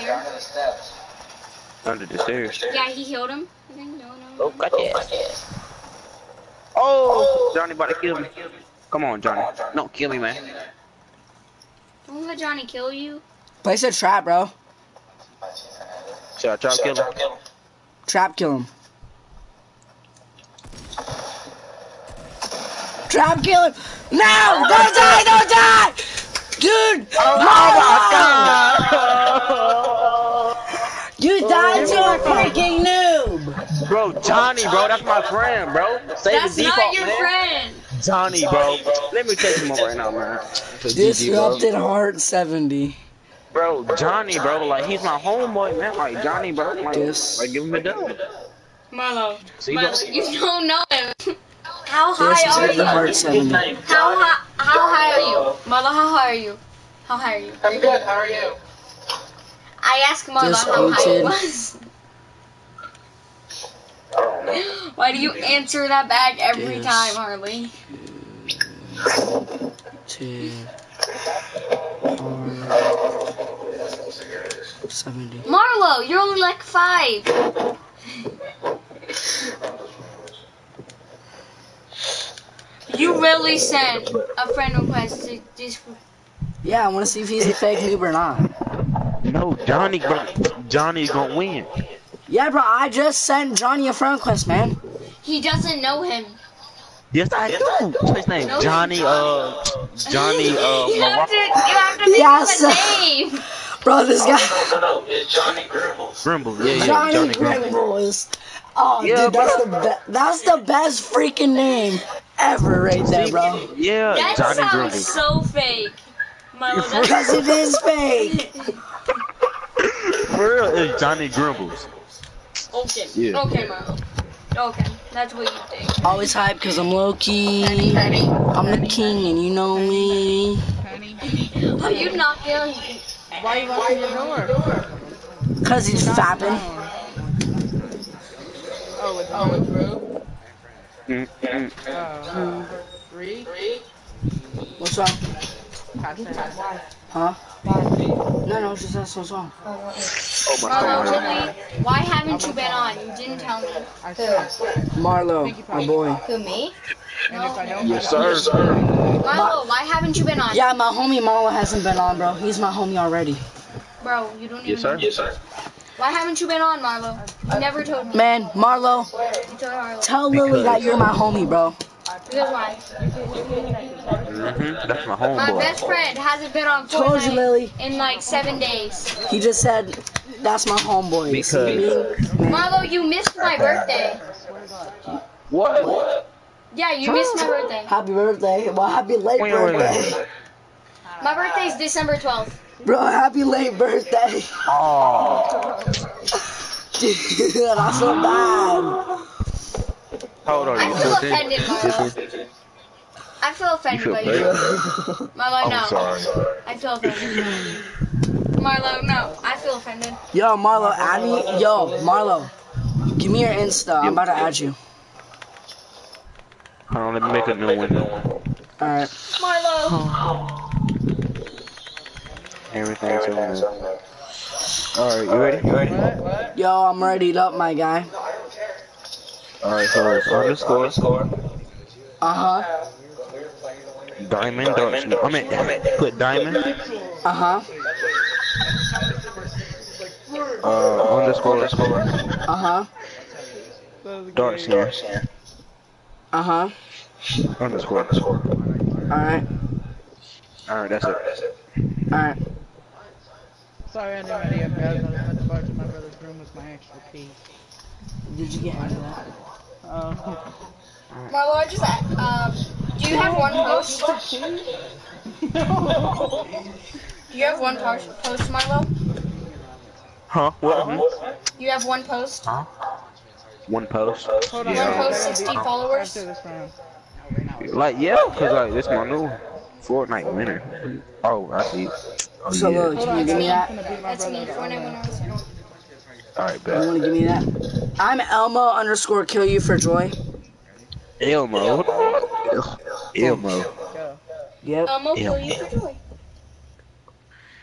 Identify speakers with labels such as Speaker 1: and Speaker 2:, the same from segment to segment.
Speaker 1: there.
Speaker 2: Under the stairs.
Speaker 1: Yeah, he healed him. I no, no,
Speaker 2: Oh,
Speaker 1: no.
Speaker 2: got that. Oh, Johnny about to kill me. Come on, Johnny. Don't kill me, man.
Speaker 1: Don't let Johnny kill you.
Speaker 3: Place a trap, bro.
Speaker 2: Should I try to kill him?
Speaker 3: Trap kill him. Trap kill him. No! Don't die! Don't die! Dude!
Speaker 2: Oh
Speaker 3: You
Speaker 2: Johnny, bro, that's my friend, bro. Save
Speaker 1: That's
Speaker 2: the default,
Speaker 1: not your
Speaker 2: man.
Speaker 1: friend.
Speaker 2: Johnny, bro. Let me take him over right now, man.
Speaker 3: Disrupted. Heart 70.
Speaker 2: Bro, Johnny, bro, like he's my homeboy, man. Like Johnny, bro, like,
Speaker 3: Dis-
Speaker 2: like give him a dub.
Speaker 1: Marlo,
Speaker 2: See,
Speaker 1: Marlo,
Speaker 2: bro?
Speaker 1: you don't know him. How high are
Speaker 3: Disrupted
Speaker 1: you?
Speaker 3: Heart 70.
Speaker 1: How high? How high are you, Marlo? How high are you? How high are you?
Speaker 4: I'm good. How are you?
Speaker 1: I asked Marlo how high he was. Why do you answer that back every
Speaker 3: Dis-
Speaker 1: time, Harley?
Speaker 3: Two. Heart 70.
Speaker 1: Marlo, you're only like five. You really sent a friend request to this.
Speaker 3: Yeah, I want to see if he's a fake noob or not.
Speaker 2: No, Johnny, bro. Johnny's gonna win.
Speaker 3: Yeah, bro, I just sent Johnny a friend request, man.
Speaker 1: He doesn't know him.
Speaker 2: Yes, I do. What's his name?
Speaker 1: No.
Speaker 2: Johnny, uh, Johnny, uh,
Speaker 1: you have to, you have to think
Speaker 3: Yes.
Speaker 1: of a name.
Speaker 3: Bro, this guy,
Speaker 4: No, no, it's Johnny Grimbles.
Speaker 2: Grimble. Yeah, yeah,
Speaker 3: Johnny,
Speaker 2: Johnny Grimble.
Speaker 3: Grimble. Oh,
Speaker 2: Yeah,
Speaker 3: dude, that's the be- that's the best freaking name ever, right there, bro.
Speaker 2: Yeah,
Speaker 1: That
Speaker 2: Johnny
Speaker 1: sounds
Speaker 2: Grimble.
Speaker 1: so fake. Marlo, that's
Speaker 3: Because it is fake.
Speaker 2: For real, it's Johnny Grimbles.
Speaker 1: Okay.
Speaker 2: Yeah.
Speaker 1: Okay, Marlo. Okay, that's what you think.
Speaker 3: Always hype because I'm low key. I'm the king and you know me.
Speaker 1: Are you knocking on?
Speaker 5: Why you locking your door?
Speaker 3: Because he's fapping.
Speaker 5: Oh, it's going through.
Speaker 2: Mm, mm.
Speaker 5: Uh, three.
Speaker 3: What's wrong?
Speaker 5: Pass it. Why?
Speaker 3: Huh? No, no, it's just that's oh, what's wrong.
Speaker 2: Oh my
Speaker 1: Marlo,
Speaker 2: god.
Speaker 1: really? Why haven't you been on? You didn't tell me.
Speaker 5: I said.
Speaker 3: Marlo, my boy.
Speaker 1: Who, me?
Speaker 5: And if I don't,
Speaker 2: Yes, sir.
Speaker 1: Marlo, why haven't you been on?
Speaker 3: Yeah, my homie Marlo hasn't been on, bro. He's my homie already.
Speaker 1: Bro, you don't even
Speaker 2: Yes, sir.
Speaker 1: know.
Speaker 4: Yes, sir.
Speaker 1: Why haven't you been on, Marlo? You never told me.
Speaker 3: Man, Marlo,
Speaker 1: You told Marlo.
Speaker 3: tell Lily that you're my homie, bro.
Speaker 1: Because why?
Speaker 2: Mm-hmm. That's my
Speaker 1: My best friend hasn't been on
Speaker 3: Told you, Lily.
Speaker 1: in like seven days.
Speaker 3: He just said that's my homeboy.
Speaker 2: Because-
Speaker 1: Marlo, you missed my birthday.
Speaker 2: What?
Speaker 1: Yeah, you missed my birthday.
Speaker 3: Happy birthday. Well, happy late
Speaker 2: Wait, wait,
Speaker 3: birthday.
Speaker 2: wait.
Speaker 1: My birthday's December 12th.
Speaker 3: Bro, happy late birthday.
Speaker 2: Oh.
Speaker 3: Dude, that's so bad.
Speaker 2: How old are
Speaker 1: I
Speaker 2: you?
Speaker 1: feel
Speaker 2: 14?
Speaker 1: offended, Marlo.
Speaker 2: 15?
Speaker 1: I feel
Speaker 2: You
Speaker 1: offended
Speaker 2: feel
Speaker 1: by you. Marlo,
Speaker 2: Oh,
Speaker 1: no.
Speaker 2: sorry.
Speaker 1: I feel offended. Marlo, no. I feel offended.
Speaker 3: Yo, Marlo, add me. Yo, Marlo, give me your Insta. I'm about to add you.
Speaker 2: Hold on, let me make a new one.
Speaker 3: Alright.
Speaker 1: Marlo.
Speaker 2: Everything's on there. Alright, you ready? You ready?
Speaker 5: What? What?
Speaker 3: Yo, I'm readied up, my guy.
Speaker 2: Alright, so it's underscore.
Speaker 3: Uh huh.
Speaker 2: Diamond, diamond. I mean, put diamond.
Speaker 3: Uh huh.
Speaker 2: Uh, underscore.
Speaker 3: Uh huh.
Speaker 2: Dark skin.
Speaker 3: Uh huh.
Speaker 2: Underscore. underscore.
Speaker 3: Alright.
Speaker 2: Alright, that's it.
Speaker 3: Alright.
Speaker 5: Sorry, I didn't ready up, guys. I went to bar to my brother's room with my extra key.
Speaker 3: Did you get out of that?
Speaker 5: Oh.
Speaker 1: Marlo, I just um, do you have one post? Do you have one post, post Marlo?
Speaker 2: Huh? What?
Speaker 1: You have one post?
Speaker 2: Huh? One post.
Speaker 5: Hold on.
Speaker 1: One post, 60 followers?
Speaker 5: After this round.
Speaker 2: Like, yeah, cause like, this my new Fortnite winner. Oh, I see. Oh,
Speaker 3: So,
Speaker 2: yeah.
Speaker 3: look, can you give me that?
Speaker 5: I'm gonna beat my
Speaker 1: That's me,
Speaker 5: brother.
Speaker 1: Fortnite winner.
Speaker 2: Alright,
Speaker 3: You wanna give me that? I'm Elmo underscore kill you for joy.
Speaker 2: Elmo. Elmo.
Speaker 5: Go.
Speaker 3: Yep.
Speaker 1: Um, I'm gonna kill
Speaker 2: Yeah.
Speaker 1: you for joy.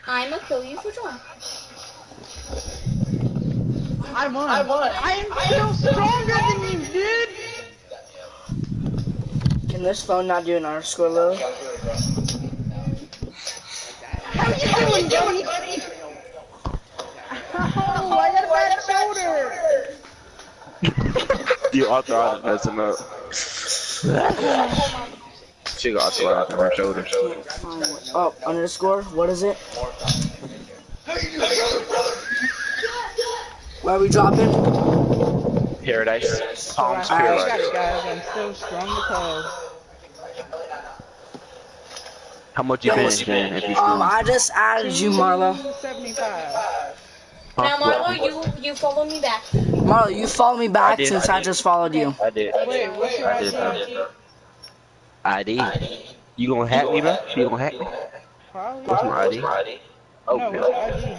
Speaker 1: I'm gonna kill you for joy.
Speaker 5: I won. I won. I am still stronger than you, dude.
Speaker 3: Can this phone not do an underscore load?
Speaker 5: How you doing, buddy? Oh, I got a bad shoulder.
Speaker 2: You arthritis messing up. She got arthritis on her shoulder.
Speaker 3: Oh, underscore. What is it? Where are we dropping?
Speaker 2: Paradise. Palms
Speaker 5: I got
Speaker 2: Paradise.
Speaker 5: it, guys. I'm still strong as hell.
Speaker 2: How much you been, Jan? If you
Speaker 3: Um, I just added you, Marlo.
Speaker 5: 275.
Speaker 1: Now, Marlo, you you follow me back.
Speaker 3: Marlo, you follow me back
Speaker 2: I did,
Speaker 3: since
Speaker 2: I
Speaker 3: I just followed you.
Speaker 2: I did.
Speaker 5: Wait, what's your
Speaker 2: I did. I
Speaker 5: ID?
Speaker 2: did. You gonna hack me, bro? You gonna hack me?
Speaker 5: Probably.
Speaker 2: What's my ID? Oh,
Speaker 5: no,
Speaker 2: no.
Speaker 5: what's your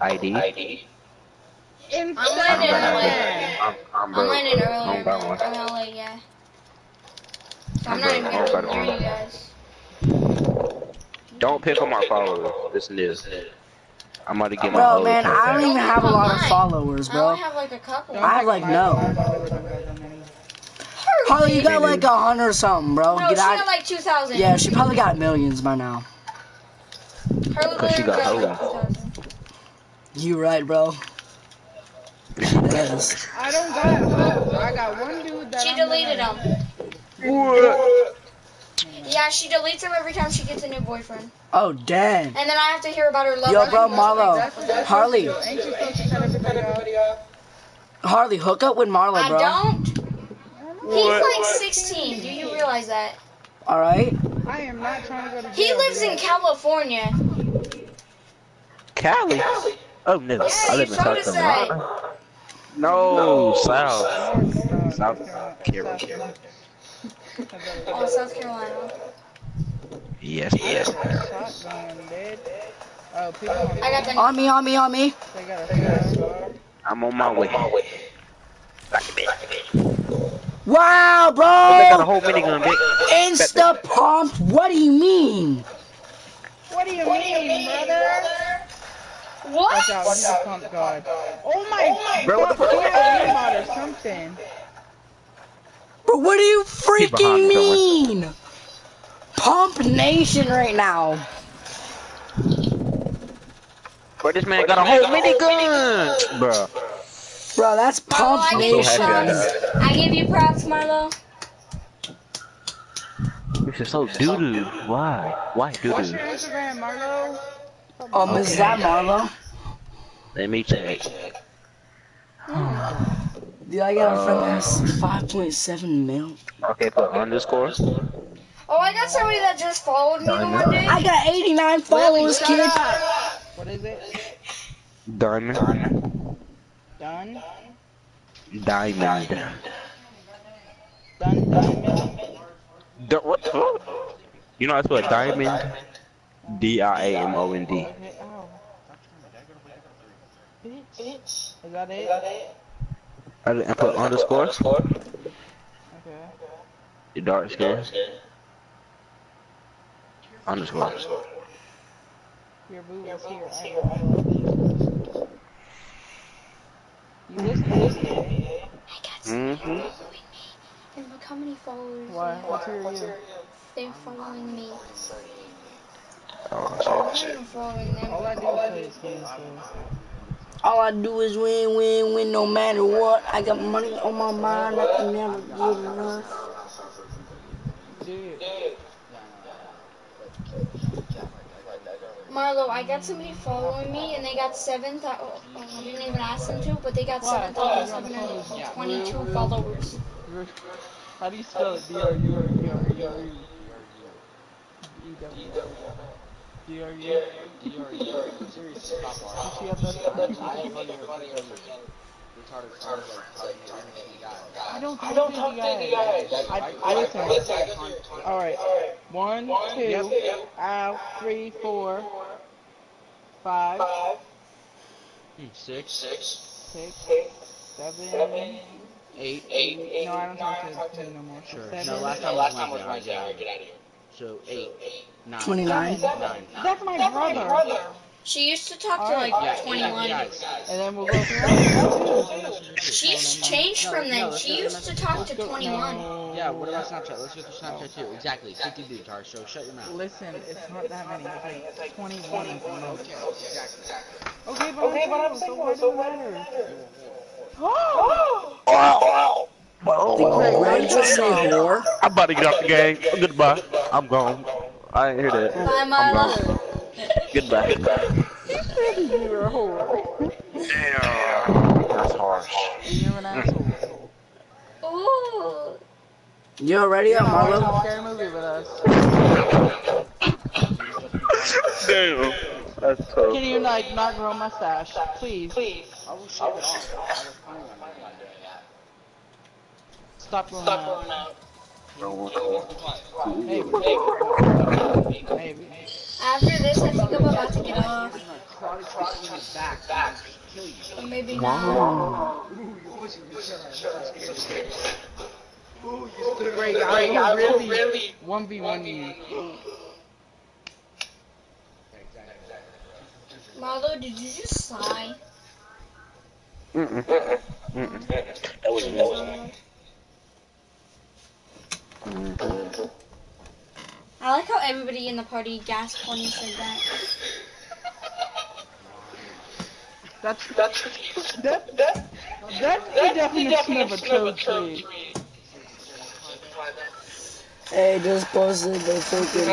Speaker 5: ID?
Speaker 2: ID.
Speaker 5: In
Speaker 1: I'm landing earlier.
Speaker 2: I'm, I'm
Speaker 1: I'm landing
Speaker 2: I
Speaker 1: earlier.
Speaker 2: don't.
Speaker 1: I'm LA, yeah. So I'm
Speaker 2: I'm
Speaker 1: not even
Speaker 2: broke.
Speaker 1: Gonna hear you guys.
Speaker 2: Don't pick on my followers. Listen to this. I'm about to get my
Speaker 3: Bro, man, I don't even have a lot of followers,
Speaker 1: I
Speaker 3: bro.
Speaker 1: only have like a couple.
Speaker 3: I have, like, no.
Speaker 5: phone. I really don't got that many.
Speaker 3: Harley, you got like a hundred or something, bro.
Speaker 1: Bro, she
Speaker 3: Get
Speaker 1: got like 2,000.
Speaker 3: Yeah, she probably got millions by now.
Speaker 1: Her
Speaker 2: Cause she got
Speaker 1: literally
Speaker 2: hoes.
Speaker 1: got like 2,000.
Speaker 3: You right, bro. Yes.
Speaker 5: I don't got hoes. I got one dude that
Speaker 1: She
Speaker 5: I'm
Speaker 1: deleted
Speaker 5: gonna-
Speaker 1: them. Yeah, she deletes them every time she gets a new boyfriend.
Speaker 3: Oh, dang.
Speaker 1: And then I have to hear about her love
Speaker 3: Yo, bro, Marlo.
Speaker 5: That's
Speaker 3: Harley.
Speaker 5: supposed to do. Ain't you supposed to cut everybody off?
Speaker 3: Harley, hook up with Marlo, bro.
Speaker 1: I don't. He's like 16. Do you realize that?
Speaker 3: All right.
Speaker 5: I am not trying to go to jail.
Speaker 1: He lives in. California.
Speaker 2: Cali. Oh no,
Speaker 1: Yeah,
Speaker 2: I live in South Carolina. No, South.
Speaker 5: North,
Speaker 2: South
Speaker 5: South
Speaker 2: Carolina.
Speaker 1: Oh, South Carolina.
Speaker 2: Yes, yes.
Speaker 5: Shotgun, dude. Oh, people on
Speaker 1: I got the.
Speaker 3: On me, on me, on me.
Speaker 5: They got a cigar.
Speaker 2: I'm on my way.
Speaker 3: Wow, oh,
Speaker 2: They got a
Speaker 3: bro.
Speaker 2: whole minigun.
Speaker 3: Insta pump. What do you mean?
Speaker 5: What do you mean, brother?
Speaker 1: What?
Speaker 5: Watch out, he's a pump god. Oh my
Speaker 2: Bro, what the
Speaker 5: fuck,
Speaker 2: fuck?
Speaker 5: he has aimbot or something.
Speaker 3: Bro, what do you freaking
Speaker 2: me
Speaker 3: mean? Pump Nation right now.
Speaker 2: Bro, this man got a whole minigun, bro.
Speaker 3: Bro, that's Pump
Speaker 1: I
Speaker 2: I'm
Speaker 1: give
Speaker 2: so
Speaker 1: you
Speaker 2: happy I
Speaker 3: Nation.
Speaker 1: I give you props, Marlo.
Speaker 2: it. This is so doo doo. Why? Why doo
Speaker 5: What's
Speaker 2: doo?
Speaker 5: your Instagram, Marlo?
Speaker 3: Um, is that Marlo?
Speaker 2: Let me check.
Speaker 3: Dude, I got a friend that's uh, 5.7 mil.
Speaker 2: Okay, put underscore.
Speaker 1: Oh, I got somebody that just followed me the one day.
Speaker 3: I got 89 followers, kid.
Speaker 5: What is it?
Speaker 2: Diamond.
Speaker 5: Done?
Speaker 2: Diamond.
Speaker 5: Done, done,
Speaker 2: D- what the fuck? You know how I spell diamond? D I A M O N D.
Speaker 5: Okay, ow. Bitch. Is that it?
Speaker 2: I didn't put underscore.
Speaker 5: Okay.
Speaker 2: The dark skin. Underscore.
Speaker 5: Your boo is here. I know. You listen, listen.
Speaker 1: I got some.
Speaker 2: Mm-hmm.
Speaker 1: And look how many followers
Speaker 5: Why?
Speaker 1: they
Speaker 5: What's your you?
Speaker 1: They're following me.
Speaker 2: Oh,
Speaker 1: I'm
Speaker 2: shit.
Speaker 1: not even following them.
Speaker 5: All I do is play this game, so.
Speaker 3: All I do is win, win, win, no matter what. I got money on my mind, I can never get enough.
Speaker 5: Dude.
Speaker 1: Marlo, I got somebody following me, and they got seven thousand. Oh, I didn't even ask them to, but they got
Speaker 5: Why?
Speaker 1: seven thousand seven hundred twenty-two followers.
Speaker 5: How do you spell it? D-R-U-R-U-R-U. D-R-U. I don't I don't talk to the guys. I, listen. All right. One, two, out, three, four, five,
Speaker 6: Six,
Speaker 5: six, seven,
Speaker 6: eight,
Speaker 5: eight. No, I don't talk to no more.
Speaker 6: Sure. No, last time was Wednesday. I get out of here. So eight, nine,
Speaker 3: 29.
Speaker 6: nine.
Speaker 5: That's my brother.
Speaker 1: She used to talk to like
Speaker 5: yeah,
Speaker 1: 21.
Speaker 5: yeah, And then we'll go through.
Speaker 1: She's changed from then. She used to talk to 21.
Speaker 6: Yeah, what about Snapchat? Let's go to Snapchat too. Exactly. 50 dudes, alright, so shut your mouth.
Speaker 5: Listen, it's not that many. It's like 21 is the most.
Speaker 6: Exactly.
Speaker 5: Okay, but okay, I'm single, so what does it matter? Oh!
Speaker 3: Did Greg just say whore?
Speaker 2: I'm about to get off the game. Goodbye. I'm gone. I didn't hear that.
Speaker 1: Bye,
Speaker 2: I'm
Speaker 1: Milo.
Speaker 2: gone. Goodbye.
Speaker 5: You're a whore.
Speaker 2: Damn. That's harsh.
Speaker 5: You're an asshole.
Speaker 1: Ooh.
Speaker 3: You ready up,
Speaker 5: Watch
Speaker 3: Marlo?
Speaker 5: a scary movie with us.
Speaker 2: Damn. That's tough.
Speaker 5: Can you like not grow a mustache, please? Please.
Speaker 6: I will shave it off. I was planning on doing that.
Speaker 5: Stop growing out. Maybe.
Speaker 6: Maybe.
Speaker 5: Maybe.
Speaker 1: After this, I think I'm about to get off.
Speaker 6: Karate chop you in the back. back. Kill you.
Speaker 1: Or maybe not.
Speaker 5: Great, I will really 1v1 you.
Speaker 1: Marlo, did you just sigh?
Speaker 2: Mm-mm. Mm-mm. That was me.
Speaker 1: I like how everybody in the party gasped when you said that.
Speaker 5: That's that's that that that's the definition of a toad tree.
Speaker 3: Hey, just posted the freaking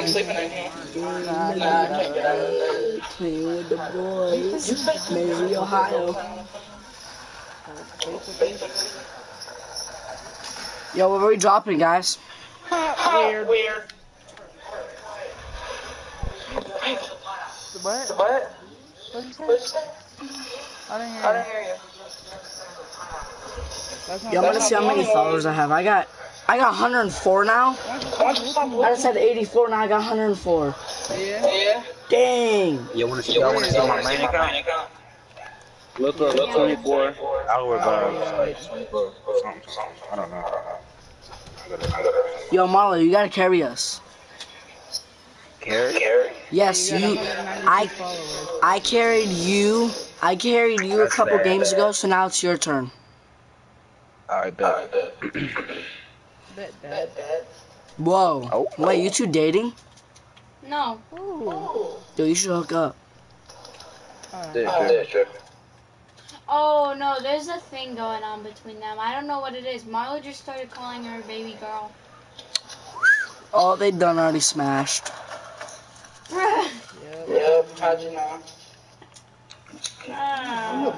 Speaker 3: playing with the boys. Maybe Ohio. Yo, where are we dropping, guys?
Speaker 5: Weird.
Speaker 4: Weird.
Speaker 5: What?
Speaker 4: What?
Speaker 5: What'd you say?
Speaker 4: What'd you say?
Speaker 5: I didn't
Speaker 4: I
Speaker 5: hear.
Speaker 4: didn't hear you.
Speaker 5: That's not
Speaker 3: Yo, I'm gonna see how many followers I have. I got, I got 104 now. I just had 84, now I got 104.
Speaker 5: Yeah.
Speaker 4: Yeah.
Speaker 3: Dang.
Speaker 2: You wanna see, y'all wanna see my main account? Look up 24 hour vibes. Like, or something, something. I don't know. I gotta, I gotta.
Speaker 3: Yo, Marlo, you gotta carry us.
Speaker 2: Carry? carry?
Speaker 3: Yes,
Speaker 5: You
Speaker 3: you. I,
Speaker 5: followers.
Speaker 3: I carried you. I carried you a couple
Speaker 2: bad.
Speaker 3: games ago, so now it's your turn.
Speaker 2: Alright, bet.
Speaker 5: Bet that.
Speaker 3: Whoa.
Speaker 2: Oh.
Speaker 3: Wait, you two dating?
Speaker 1: No.
Speaker 5: Ooh.
Speaker 3: Yo, you should hook up.
Speaker 5: Alright.
Speaker 1: Oh no, there's a thing going on between them. I don't know what it is. Marlo just started calling her baby girl.
Speaker 3: Oh, they done already smashed.
Speaker 1: Bruh.
Speaker 5: Yep.
Speaker 4: Yep. How'd you know?
Speaker 1: Ah.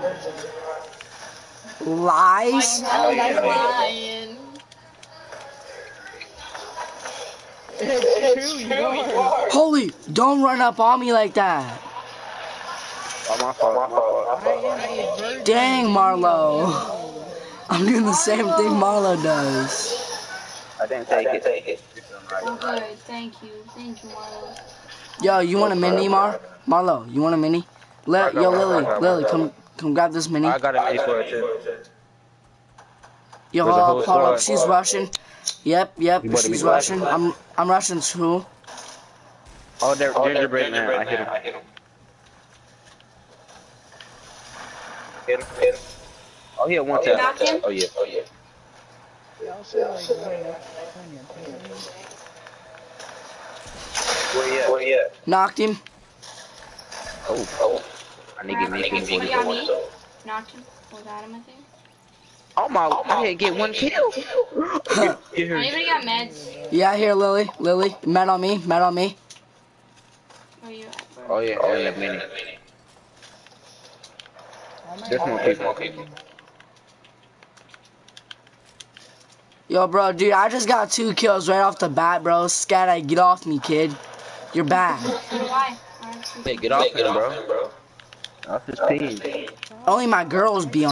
Speaker 3: Lies?
Speaker 1: Oh, that's lying.
Speaker 5: It's true, you are.
Speaker 3: Holy, don't run up on me like that.
Speaker 2: My fault, my fault.
Speaker 5: I am a virgin.
Speaker 3: Dang, Marlo. I'm doing the same thing Marlo does.
Speaker 2: I didn't take it. Take it.
Speaker 1: Oh, good. Thank you. Thank you, Marlo.
Speaker 3: Yo, you want a mini, Mar? Marlo, you want a mini? Le- yo, Lily, Lily, come, come grab this mini.
Speaker 2: I got a mini for it too.
Speaker 3: Yo,
Speaker 2: There's a
Speaker 3: hold
Speaker 2: whole
Speaker 3: up, hold up.
Speaker 2: squad.
Speaker 3: She's Russian. Yep, yep,
Speaker 2: You better be
Speaker 3: she's
Speaker 2: glad.
Speaker 3: Russian. I'm, I'm Russian too.
Speaker 2: Oh, they're oh, gingerbread man. I hit him.
Speaker 4: hit him.
Speaker 2: Hit him. Hit him. Oh, yeah, oh, one tap. Oh, yeah.
Speaker 4: Oh yeah.
Speaker 5: They also like join up on your opinion.
Speaker 2: Where you at?
Speaker 4: Where you at?
Speaker 3: Knocked him.
Speaker 2: Oh,
Speaker 4: Oh.
Speaker 2: I need to get me some
Speaker 1: do you got me?
Speaker 4: So,
Speaker 1: Knocked him. Was that him, I think?
Speaker 2: Oh, my. I didn't get one kill. Get her.
Speaker 1: Oh, anybody got meds?
Speaker 3: Yeah, here, Lily, Lily. med on me, med on me.
Speaker 1: Where you at, bro?
Speaker 2: Oh, yeah. Oh, yeah, mini. There's more people. More people.
Speaker 3: Yo, bro, dude, I just got two kills right off the bat, bro. Scat, I get off me, kid. You're bad.
Speaker 1: Why? Alright.
Speaker 2: Hey, get off him, bro. That's his team.
Speaker 3: Only my girls be on.